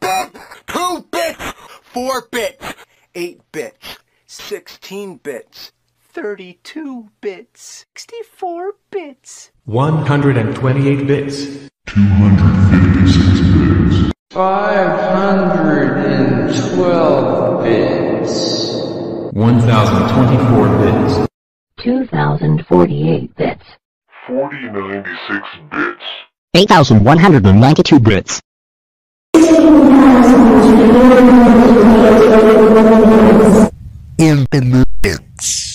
One bit, two bits, four bits, eight bits, sixteen bits, thirty-two bits, sixty-four bits. 128 bits. 256 bits. 512 bits. 1024 bits. 2048 bits. 4096 bits. 8,192 bits. Infinite bits.